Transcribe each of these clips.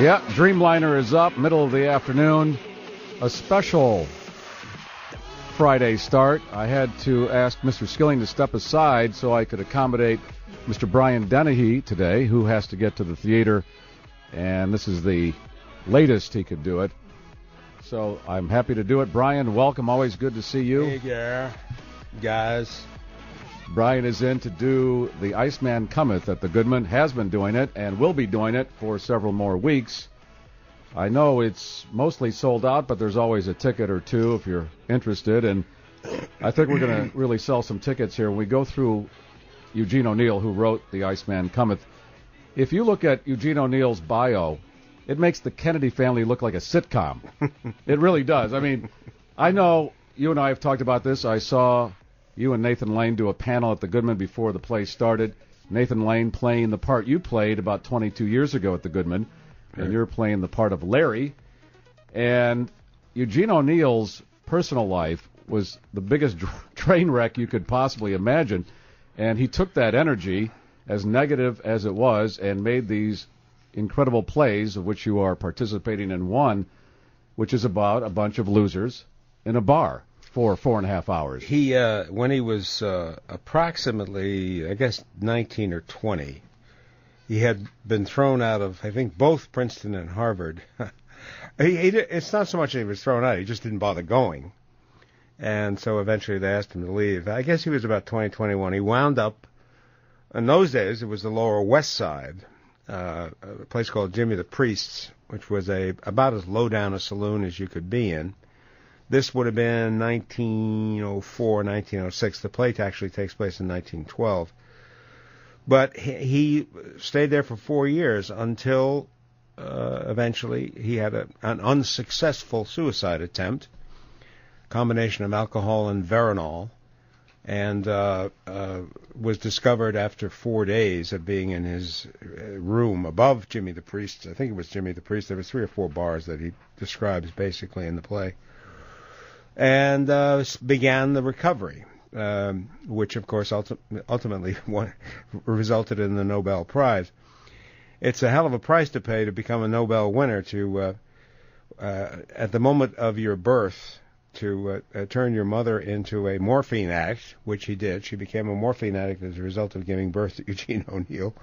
Yeah, Dreamliner is up, middle of the afternoon. A special Friday start. I had to ask Mr. Skilling to step aside so I could accommodate Mr. Brian Dennehy today, who has to get to the theater, and this is the latest he could do it. So I'm happy to do it. Brian, welcome. Always good to see you. Hey, yeah, guys. Brian is in to do the Iceman Cometh at the Goodman, has been doing it, and will be doing it for several more weeks. I know it's mostly sold out, but there's always a ticket or two if you're interested. And I think we're going to really sell some tickets here. When we go through Eugene O'Neill, who wrote The Iceman Cometh, if you look at Eugene O'Neill's bio, it makes the Kennedy family look like a sitcom. it really does. I mean, I know you and I have talked about this. I saw you and Nathan Lane do a panel at the Goodman before the play started. Nathan Lane playing the part you played about 22 years ago at the Goodman, and you're playing the part of Larry. And Eugene O'Neill's personal life was the biggest train wreck you could possibly imagine, and he took that energy, as negative as it was, and made these incredible plays, of which you are participating in one, which is about a bunch of losers in a bar for four and a half hours. He, uh, when he was uh, approximately, I guess, 19 or 20, he had been thrown out of, I think, both Princeton and Harvard. he, he, it's not so much that he was thrown out; he just didn't bother going. And so eventually they asked him to leave. I guess he was about 20, 21. He wound up. In those days, it was the Lower West Side, uh, a place called Jimmy the Priest's, which was a about as low down a saloon as you could be in. This would have been 1904, 1906. The play actually takes place in 1912. But he, stayed there for four years until uh, eventually he had a, an unsuccessful suicide attempt, combination of alcohol and Veronal, and uh, uh, was discovered after four days of being in his uh, room above Jimmy the Priest. I think it was Jimmy the Priest. There were three or four bars that he describes basically in the play and uh, began the recovery, um, which of course ulti- ultimately resulted in the Nobel Prize. It's a hell of a price to pay to become a Nobel winner. To uh, uh, at the moment of your birth, to uh, uh, turn your mother into a morphine addict, which he did. She became a morphine addict as a result of giving birth to Eugene O'Neill.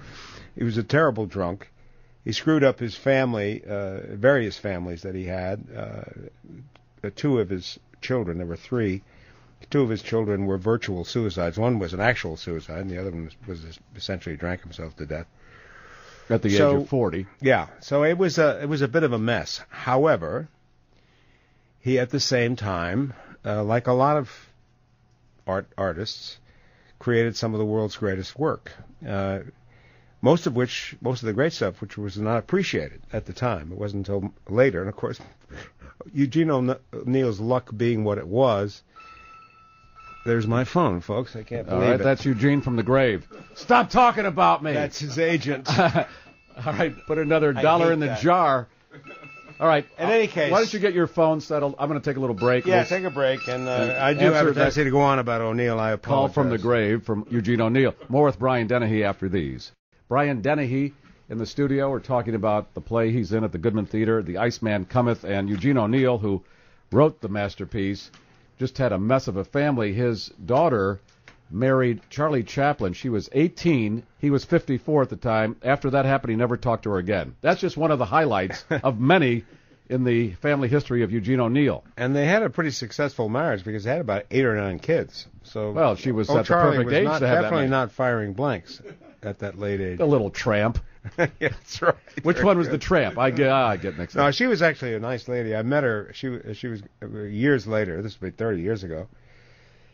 He was a terrible drunk. He screwed up his family, uh, various families that he had. two of his children. There were three. Two of his children were virtual suicides. One was an actual suicide, and the other one was, was essentially drank himself to death. At the so, age of 40. Yeah. So it was a it was a bit of a mess. However, he at the same time, uh, like a lot of art artists, created some of the world's greatest work. Uh, most of which, most of the great stuff, which was not appreciated at the time. It wasn't until later, and of course, Eugene O'Neill's luck being what it was. There's my phone, folks. I can't believe All right, it. that's Eugene from the grave. Stop talking about me. That's his agent. All right, put another dollar in the that. jar. All right. In any case, why don't you get your phone settled? I'm going to take a little break. Yeah, take a break, and, uh, And I do have a tendency to go on about O'Neill. I apologize. Call from the grave from Eugene O'Neill. More with Brian Dennehy after these. Brian Dennehy in the studio. We're talking about the play he's in at the Goodman Theater, The Iceman Cometh, and Eugene O'Neill, who wrote the masterpiece, just had a mess of a family. His daughter married Charlie Chaplin. She was 18. He was 54 at the time. After that happened, he never talked to her again. That's just one of the highlights of many in the family history of Eugene O'Neill. And they had a pretty successful marriage because they had about eight or nine kids. So Well, she was oh, at the perfect age not, to have that definitely not firing blanks at that late age. A little tramp. yeah, that's right. Which Very one was good. the tramp? I get, ah, I get mixed No, up. she was actually a nice lady. I met her. She she was uh, years later. This would be 30 years ago.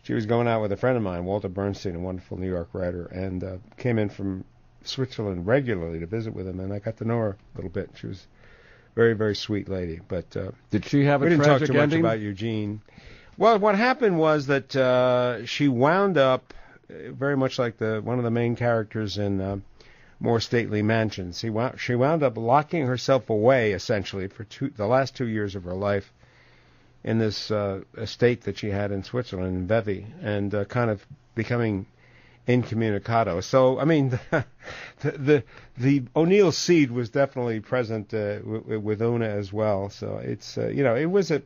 She was going out with a friend of mine, Walter Bernstein, a wonderful New York writer, and uh, came in from Switzerland regularly to visit with him, and I got to know her a little bit. She was a very very sweet lady, but uh, Did she have a we didn't talk too ending? much about Eugene. Well, what happened was that uh, she wound up uh, very much like the one of the main characters in uh, More Stately Mansions. She wound, she wound up locking herself away essentially for two, the last two years of her life in this uh, estate that she had in Switzerland, in Vevey, and uh, kind of becoming incommunicado. So I mean, the the, the O'Neill seed was definitely present uh, w- with Oona as well. So it's uh, you know it was a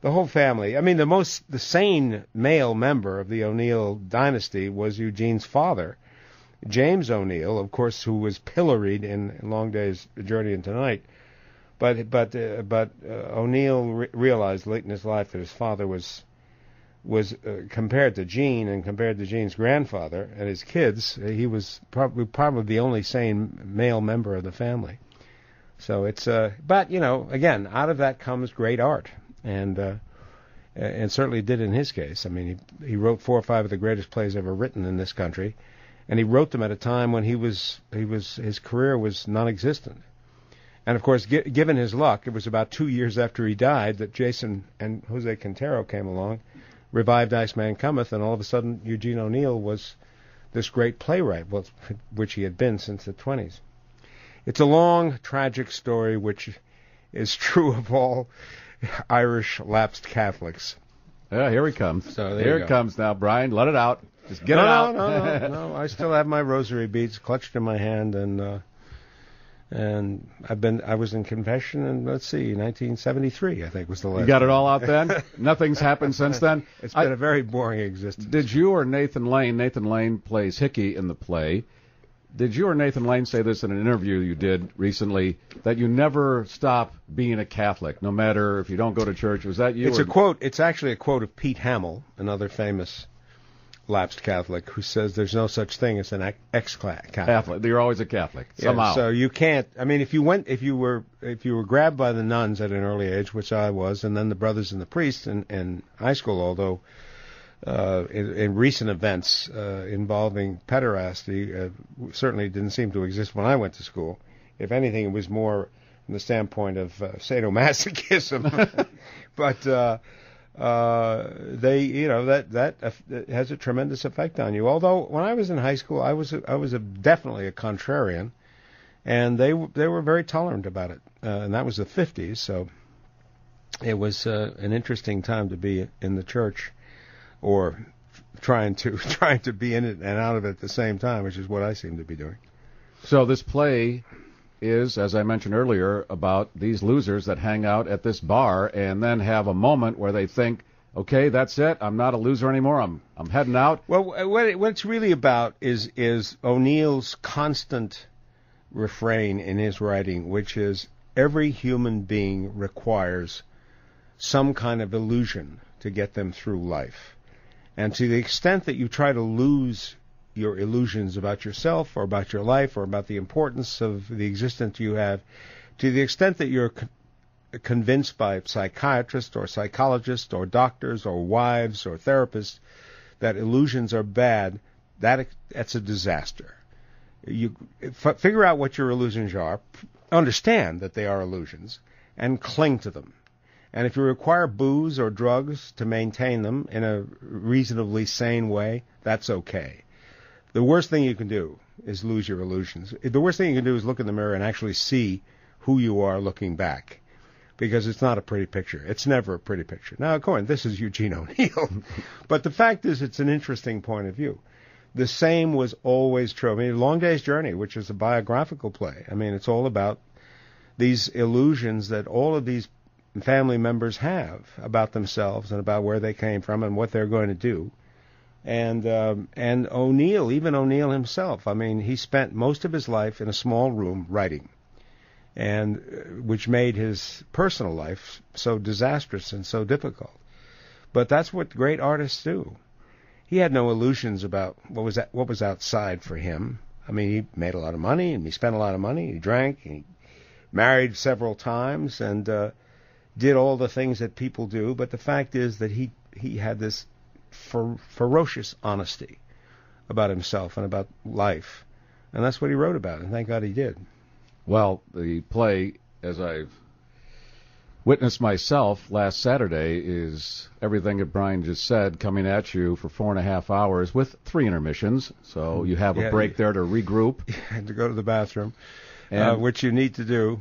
the whole family. I mean, the most the sane male member of the O'Neill dynasty was Eugene's father, James O'Neill, of course, who was pilloried in Long Day's Journey into Night. But but uh, but uh, O'Neill re- realized late in his life that his father was was uh, compared to Gene and compared to Gene's grandfather and his kids, he was probably probably the only sane male member of the family. So it's uh, but you know, again, out of that comes great art, and uh, and certainly did in his case. I mean, he he wrote four or five of the greatest plays ever written in this country, and he wrote them at a time when he was he was his career was non-existent. And of course, gi- given his luck, it was about two years after he died that Jason and Jose Quintero came along, revived Iceman Cometh, and all of a sudden Eugene O'Neill was this great playwright, which he had been since the 20s. It's a long, tragic story which is true of all Irish lapsed Catholics. Yeah, here he comes. So here it comes now, Brian. Let it out. Just get no, it out. No, no, no. I still have my rosary beads clutched in my hand, and uh, and I've been I was in confession in let's see 1973 I think was the last. You got it all out then. Nothing's happened since then. It's I- been a very boring existence. Did you or Nathan Lane? Nathan Lane plays Hickey in the play. Did you or Nathan Lane say this in an interview you did recently that you never stop being a Catholic, no matter if you don't go to church? Was that you? It's or- a quote. It's actually a quote of Pete Hamill, another famous lapsed Catholic, who says there's no such thing as an ex-Catholic. Catholic. You're always a Catholic Yeah, somehow. so you can't. I mean, if you went, if you were, if you were grabbed by the nuns at an early age, which I was, and then the brothers and the priests in, in high school, although uh, in, in recent events uh, involving pederasty uh, certainly didn't seem to exist when I went to school. If anything, it was more from the standpoint of uh, sadomasochism. but uh, uh, they, you know, that that has a tremendous effect on you. Although when I was in high school, I was a, I was a, definitely a contrarian, and they they were very tolerant about it, uh, and that was the 50s. So it was uh, an interesting time to be in the church, or trying to trying to be in it and out of it at the same time, which is what I seem to be doing. So this play is, as I mentioned earlier, about these losers that hang out at this bar and then have a moment where they think, "Okay, that's it. I'm not a loser anymore. I'm I'm heading out." Well, what, it, what it's really about is is O'Neill's constant refrain in his writing, which is every human being requires some kind of illusion to get them through life. And to the extent that you try to lose your illusions about yourself or about your life or about the importance of the existence you have, to the extent that you're con- convinced by psychiatrists or psychologists or doctors or wives or therapists that illusions are bad, that that's a disaster. You f- figure out what your illusions are, understand that they are illusions, and cling to them. And if you require booze or drugs to maintain them in a reasonably sane way, that's okay. The worst thing you can do is lose your illusions. The worst thing you can do is look in the mirror and actually see who you are looking back. Because it's not a pretty picture. It's never a pretty picture. Now, according, this is Eugene O'Neill. but the fact is, it's an interesting point of view. The same was always true. I mean, Long Day's Journey, which is a biographical play. I mean, it's all about these illusions that all of these family members have about themselves and about where they came from and what they're going to do. And um, and O'Neill, even O'Neill himself, I mean, he spent most of his life in a small room writing, and uh, which made his personal life so disastrous and so difficult. But that's what great artists do. He had no illusions about what was that, what was outside for him. I mean, he made a lot of money and he spent a lot of money. He drank. He married several times and uh, did all the things that people do. But the fact is that he he had this fer- ferocious honesty about himself and about life, and that's what he wrote about. And thank God he did. Well, the play, as I've witnessed myself last Saturday, is everything that Brian just said coming at you for four and a half hours with three intermissions. So you have a Yeah, break there to regroup. and to go to the bathroom, uh, which you need to do.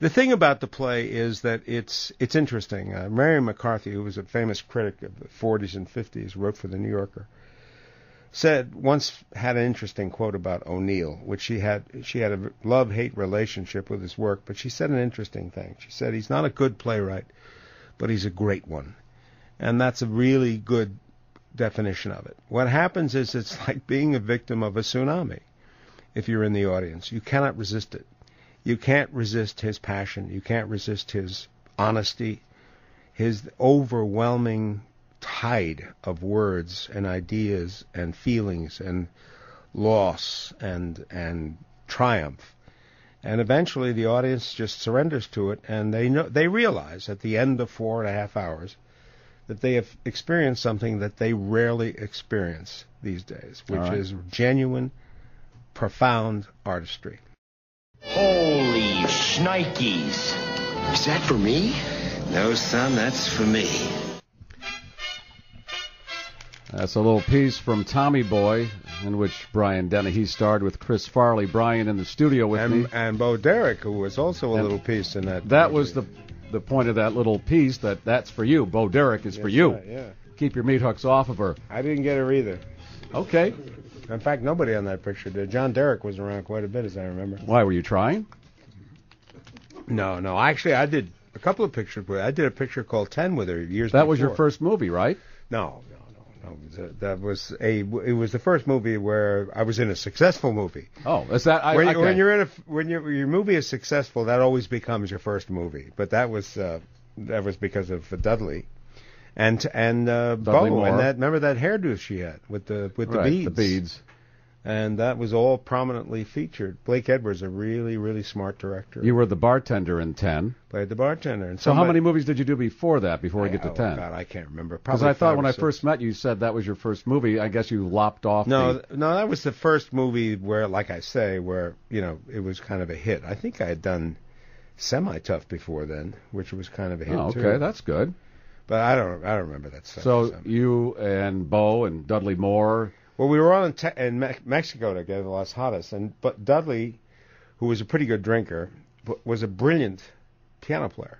The thing about the play is that it's it's interesting. Uh, Mary McCarthy, who was a famous critic of the 40s and 50s, wrote for the New Yorker, said once had an interesting quote about O'Neill, which she had she had a love hate relationship with his work, but she said an interesting thing. She said he's not a good playwright, but he's a great one, and that's a really good definition of it. What happens is it's like being a victim of a tsunami. If you're in the audience, you cannot resist it. You can't resist his passion. You can't resist his honesty, his overwhelming tide of words and ideas and feelings and loss and and triumph. And eventually the audience just surrenders to it and they know they realize at the end of four and a half hours that they have experienced something that they rarely experience these days, which right. is genuine, profound artistry. Holy shnikes. Is that for me? No, son, that's for me. That's a little piece from Tommy Boy, in which Brian Dennehy starred with Chris Farley. Brian in the studio with me. And, and Bo Derek, who was also a And little piece in that. That movie. was the the point of that little piece. That that's for you. Bo Derek is for you. right, yeah. Keep your meat hooks off of her. I didn't get her either. Okay. In fact, nobody on that picture did. John Derek was around quite a bit, as I remember. Why were you trying? No, no. Actually, I did a couple of pictures with. I did a picture called Ten with her years. That was your first movie, right? No, no, no, no. It was That was a. It was the first movie where I was in a successful movie. Oh, is that I, when, okay. you, when you're in a when your your movie is successful, that always becomes your first movie. But that was uh, that was because of uh, Dudley, and and uh, Dudley Bo, Moore. and that remember that hairdo she had with the with the right, beads. The beads. and that was all prominently featured. Blake Edwards, a really really smart director, You were the bartender in ten. played the bartender. And So how many movies did you do before that? Before we get to oh, ten? God, I can't remember. Because I thought when I first met you, you said that was your first movie. I guess you lopped off. No, the, no, that was the first movie where, like I say, where you know it was kind of a hit. I think I had done Semi Tough before then, which was kind of a hit oh, too. okay, that's good. But I don't, I don't remember that stuff. So you and Bo and Dudley Moore. well, we were all in, te- in Me- Mexico together, Los Hadas, and but Dudley, who was a pretty good drinker, was a brilliant piano player.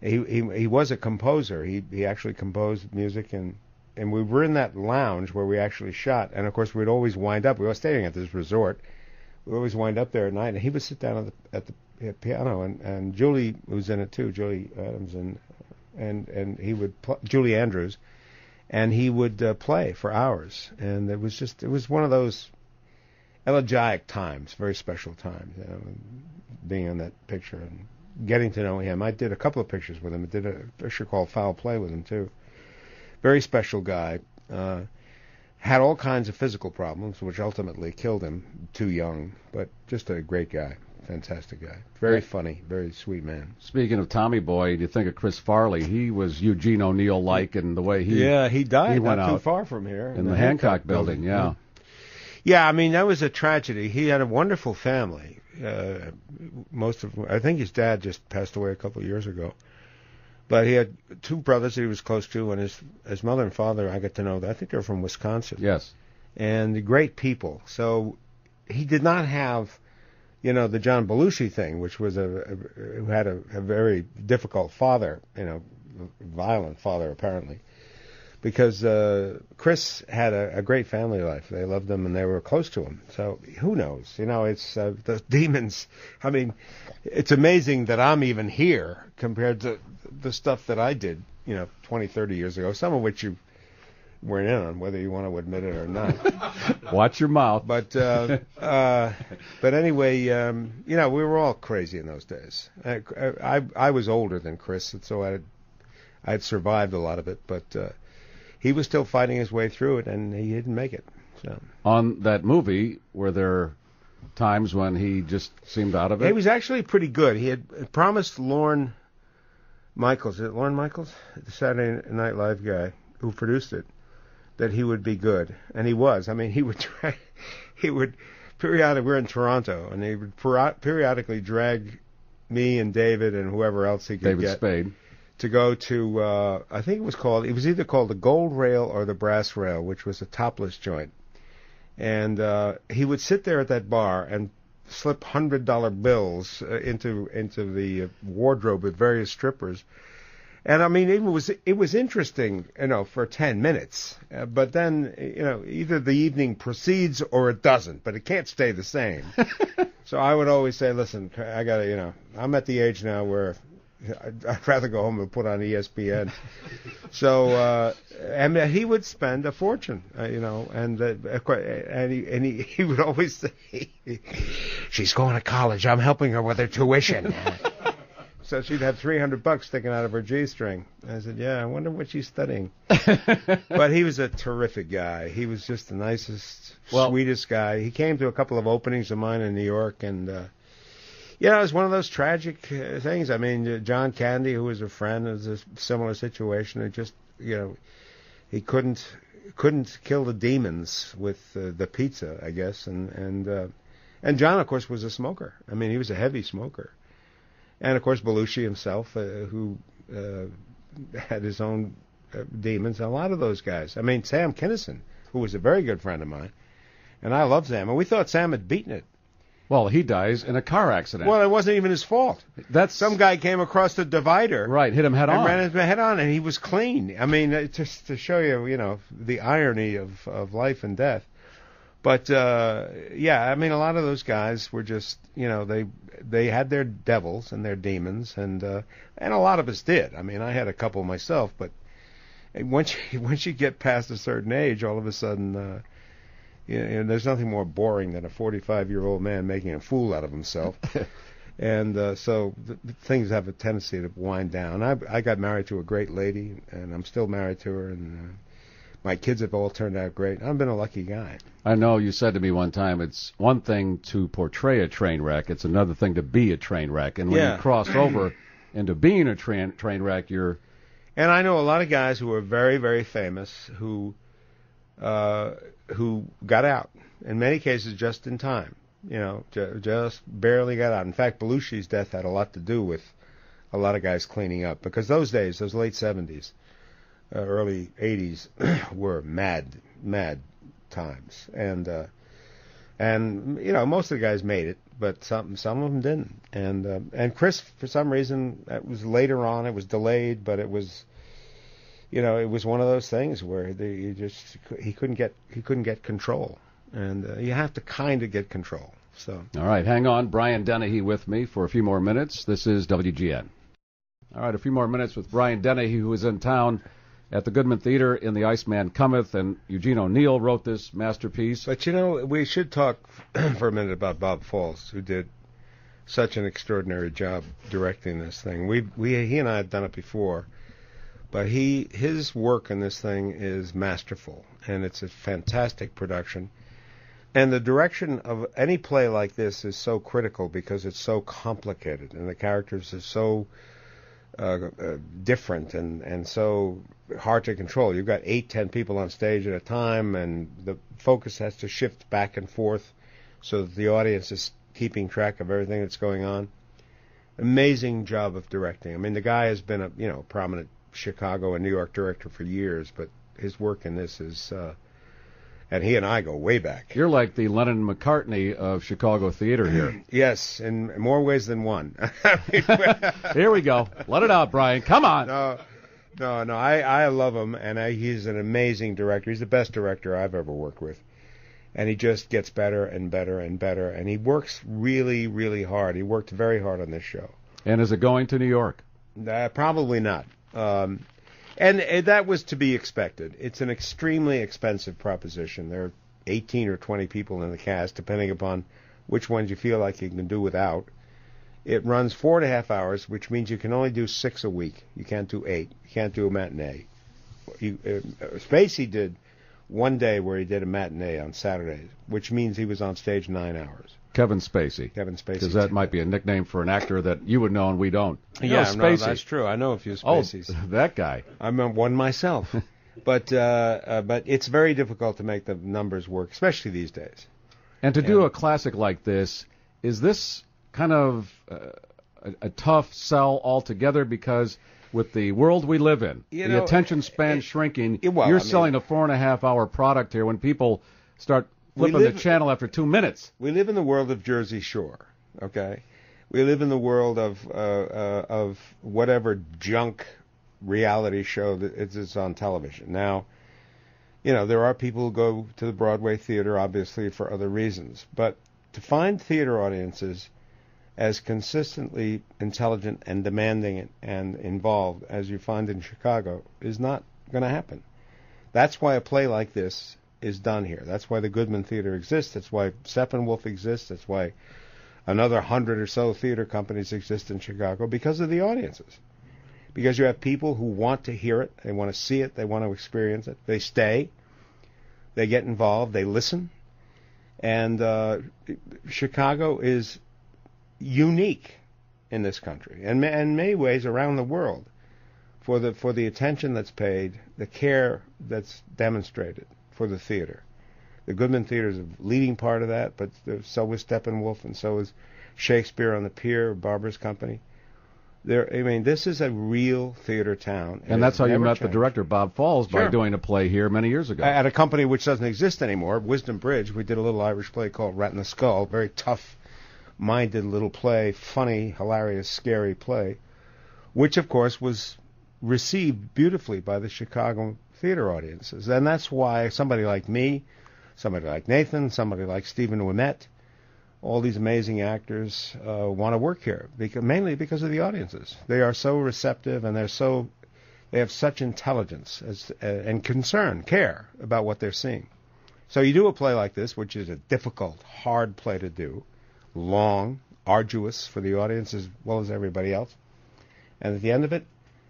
He he he was a composer. He he actually composed music and. And we were in that lounge where we actually shot, and of course we'd always wind up. We were staying at this resort, we always wind up there at night, and he would sit down at the, at the piano, and and Julie was in it too, Julie Adams, and and and he would pl- Julie Andrews, and he would uh, play for hours, and it was just it was one of those elegiac times, very special times, you know, being in that picture and getting to know him. I did a couple of pictures with him. I did a picture called Foul Play with him too. Very special guy. Uh, had all kinds of physical problems, which ultimately killed him too young, but just a great guy, fantastic guy, very funny, very sweet man. Speaking of Tommy Boy, you think of Chris Farley? He was Eugene O'Neill like in the way he yeah, he died he not went too out far from here in the, Hancock, building. Yeah. Yeah, I mean that was a tragedy. He had a wonderful family. Uh, most of, I think his dad just passed away a couple of years ago. But he had two brothers that he was close to, and his his mother and father. I got to know that. I think they're from Wisconsin. Yes. and great people. So he did not have, you know, the John Belushi thing, which was a, a who had a, a very difficult father, you know, violent father apparently, because uh, Chris had a, a great family life. They loved him and they were close to him. So who knows? You know, it's uh, the demons. I mean, it's amazing that I'm even here compared to the stuff that I did, you know, 20, 30 years ago. Some of which you weren't in on, whether you want to admit it or not. Watch your mouth. But uh, uh, but anyway, um, you know, we were all crazy in those days. I I, I was older than Chris, and so I had, I had survived a lot of it. But uh, he was still fighting his way through it, and he didn't make it. So On that movie, were there times when he just seemed out of it? he was actually pretty good. He had promised Lorne Michaels, is it Lorne Michaels, the Saturday Night Live guy who produced it, that he would be good, and he was. I mean, he would try, he would periodically. We're in Toronto, and he would peri- periodically drag me and David and whoever else he could David get Spade. to go to. Uh, I think it was called. It was either called the Gold Rail or the Brass Rail, which was a topless joint. And uh, he would sit there at that bar and slip hundred dollar bills uh, into into the uh, wardrobe with various strippers. And I mean, it was it was interesting, you know, for ten minutes. Uh, but then, you know, either the evening proceeds or it doesn't. But it can't stay the same. so I would always say, listen, I got to, you know, I'm at the age now where I'd, I'd rather go home and put on ESPN. so, uh, and he would spend a fortune, uh, you know, and uh, and he and he, he would always say, "She's going to college. I'm helping her with her tuition." So she'd have 300 bucks sticking out of her g-string. I said, "Yeah, I wonder what she's studying." but he was a terrific guy. He was just the nicest, Well- sweetest guy. He came to a couple of openings of mine in New York, and uh, you know, it was one of those tragic uh, things. I mean, uh, John Candy, who was a friend, was a similar situation. It just, you know, he couldn't couldn't kill the demons with uh, the pizza, I guess, and and uh, and John, of course, was a smoker. I mean, he was a heavy smoker, and of course, Belushi himself, uh, who uh, had his own uh, demons. A lot of those guys. I mean, Sam Kinison, who was a very good friend of mine, and I loved Sam, and we thought Sam had beaten it. Well, he dies in a car accident. Well, it wasn't even his fault. that's Some guy came across the divider. right. Hit him head And on. ran his head on, and he was clean. I mean, uh, just to show you, you know, the irony of, of life and death. But uh, yeah, I mean, a lot of those guys were just, you know, they they had their devils and their demons, and uh, and a lot of us did. I mean, I had a couple myself, but once you, once you get past a certain age, all of a sudden, uh, you know, there's nothing more boring than a 45 year old man making a fool out of himself. and uh, so th- th- things have a tendency to wind down. I, I got married to a great lady, and I'm still married to her, and uh, my kids have all turned out great. I've been a lucky guy. I know you said to me one time it's one thing to portray a train wreck, it's another thing to be a train wreck. And when Yeah. you cross over into being a train train wreck, you're And I know a lot of guys who are very, very famous who uh, who got out. In many cases, just in time. You know, ju- just barely got out. In fact, Belushi's death had a lot to do with a lot of guys cleaning up because those days, those late '70s, uh, early '80s, were mad, mad times. And uh, and you know, most of the guys made it, but some some of them didn't. And uh, and Chris, for some reason, that was later on. It was delayed, but it was, you know, it was one of those things where the, you just he couldn't get he couldn't get control, and uh, you have to kind of get control. So all right. Hang on, Brian Dennehy with me for a few more minutes. This is WGN. All right, a few more minutes with Brian Dennehy, who is in town at the Goodman Theater in The Iceman Cometh, and Eugene O'Neill wrote this masterpiece. But you know, we should talk for a minute about Bob Falls, who did such an extraordinary job directing this thing. We we he and I have done it before, but he his work in this thing is masterful, and it's a fantastic production. And the direction of any play like this is so critical because it's so complicated, and the characters are so uh, uh, different and and so hard to control. You've got eight, ten people on stage at a time, and the focus has to shift back and forth so that the audience is keeping track of everything that's going on. Amazing job of directing. I mean, the guy has been a you know prominent Chicago and New York director for years, but his work in this is, uh, and he and I go way back. You're like the Lennon McCartney of Chicago theater here. Yes, in more ways than one. here we go. Let it out, Brian. Come on. No, no, no. I, I love him, and I, he's an amazing director. He's the best director I've ever worked with, and he just gets better and better and better. And he works really, really hard. He worked very hard on this show. And is it going to New York? Uh, probably not. Um, and uh, that was to be expected. It's an extremely expensive proposition. There are 18 or 20 people in the cast, depending upon which ones you feel like you can do without. It runs four and a half hours, which means you can only do six a week. You can't do eight. You can't do a matinee. You, uh, Spacey did one day where he did a matinee on Saturdays, which means he was on stage nine hours. Kevin Spacey. Kevin Spacey. Because that might be a nickname for an actor that you would know and we don't. yeah, no, no, Spacey. that's true. I know a few oh, Spaceys. that guy. I'm one myself. but uh, uh, but it's very difficult to make the numbers work, especially these days. And to do a classic like this, is this kind of uh, a, a tough sell altogether? Because with the world we live in, You the know, attention span it- shrinking, it- well, you're I mean- selling a four and a half hour product here when people start flipping live- the channel after two minutes. We live in the world of Jersey Shore, okay? We live in the world of uh, uh, of whatever junk reality show that is on television. Now, you know, there are people who go to the Broadway theater obviously for other reasons, but to find theater audiences as consistently intelligent and demanding and involved as you find in Chicago is not going to happen. That's why a play like this is done here. That's why the Goodman Theater exists. That's why Steppenwolf exists. That's why another hundred or so theater companies exist in Chicago because of the audiences. Because you have people who want to hear it, they want to see it, they want to experience it. They stay, they get involved, they listen, and uh, Chicago is unique in this country, and in many ways around the world, for the for the attention that's paid, the care that's demonstrated for the theater. The Goodman Theater is a leading part of that, but so is Steppenwolf, and so is Shakespeare on the Pier, Barbara's Company. There, I mean, this is a real theater town, and, and that's how you met changed. the director Bob Falls sure. by doing a play here many years ago at a company which doesn't exist anymore, Wisdom Bridge. We did a little Irish play called Rat in the Skull, very tough-minded little play, funny, hilarious, scary play, which of course was received beautifully by the Chicago theater audiences, and that's why somebody like me, somebody like Nathan, somebody like Stephen Ouimette all these amazing actors uh, want to work here, because, mainly because of the audiences. They are so receptive and they're so they have such intelligence as, uh, and concern, care about what they're seeing. So you do a play like this, which is a difficult, hard play to do, long, arduous for the audience as well as everybody else. And at the end of it,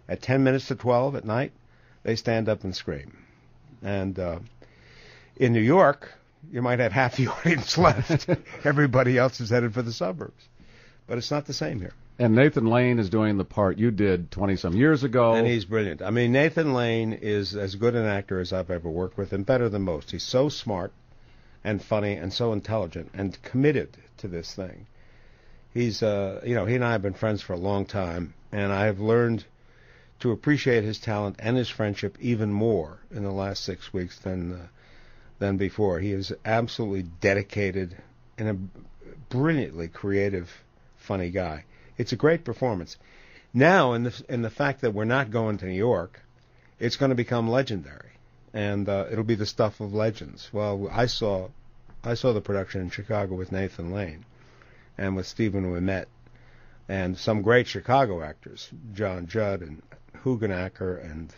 at 10 minutes to 12 at night, they stand up and scream. And uh, in New York, you might have half the audience left. Everybody else is headed for the suburbs. But it's not the same here. And Nathan Lane is doing the part you did 20 some years ago. And he's brilliant. I mean, Nathan Lane is as good an actor as I've ever worked with and better than most. He's so smart and funny and so intelligent and committed to this thing. He's, uh, you know, he and I have been friends for a long time, and I have learned to appreciate his talent and his friendship even more in the last six weeks than uh, than before. He is absolutely dedicated and a brilliantly creative, funny guy. It's a great performance. Now, in the in the fact that we're not going to New York, it's going to become legendary, and uh, it'll be the stuff of legends. Well, I saw I saw the production in Chicago with Nathan Lane, and with Stephen Ouimette, and some great Chicago actors, John Judd and Hugenacker and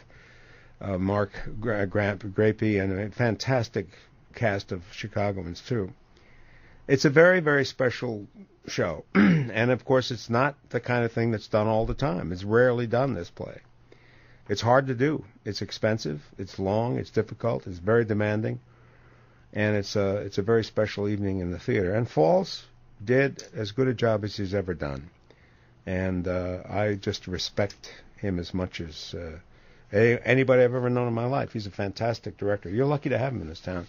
uh, Marc Gra- Grapey, and a fantastic cast of Chicagoans too. It's a very, very special show, and of course, it's not the kind of thing that's done all the time. It's rarely done. This play. It's hard to do. It's expensive. It's long. It's difficult. It's very demanding, and it's a it's a very special evening in the theater. And Falls did as good a job as he's ever done, and uh, I just respect him as much as uh, anybody I've ever known in my life. He's a fantastic director. You're lucky to have him in this town.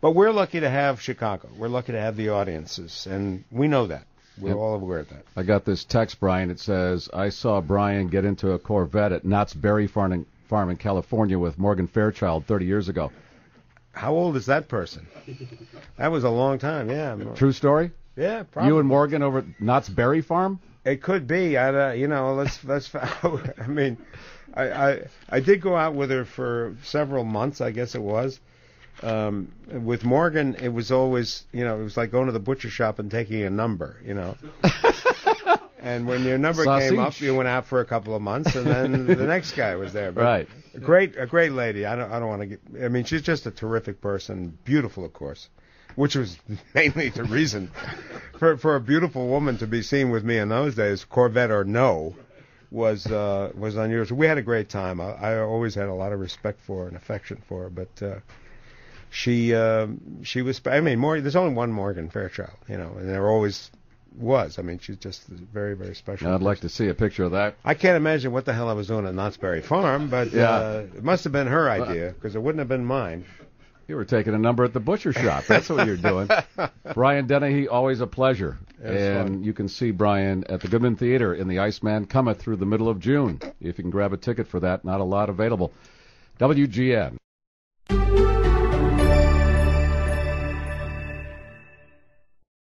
But we're lucky to have Chicago. We're lucky to have the audiences, and we know that. We're yep. all aware of that. I got this text, Brian. It says, I saw Brian get into a Corvette at Knott's Berry Farm in, Farm in California with Morgan Fairchild 30 years ago. How old is that person? That was a long time, yeah. True story? Yeah, probably. You and Morgan over at Knott's Berry Farm? It could be. I, uh, you know, let's let's. I mean, I, I I did go out with her for several months, I guess it was. Um, with Morgan, it was always, you know, it was like going to the butcher shop and taking a number, you know. and when your number Sausage. came up, you went out for a couple of months, and then the next guy was there. But right. A great, a great lady. I don't, I don't want to get. I mean, she's just a terrific person. Beautiful, of course, which was mainly the reason for for a beautiful woman to be seen with me in those days, Corvette or no was uh, was unusual. We had a great time. I, I always had a lot of respect for her and affection for her, but uh, she uh, she was. I mean, more. There's only one Morgan Fairchild, you know, and there always was. I mean, she's just very very special. I'd person. like to see a picture of that. I can't imagine what the hell I was doing at Knott's Berry Farm, but yeah. uh, it must have been her idea because it wouldn't have been mine. You were taking a number at the butcher shop. That's what you're doing. Brian Dennehy, always a pleasure. and fun. you can see Brian at the Goodman Theater in The Iceman Cometh through the middle of June. If you can grab a ticket for that, not a lot available. WGN.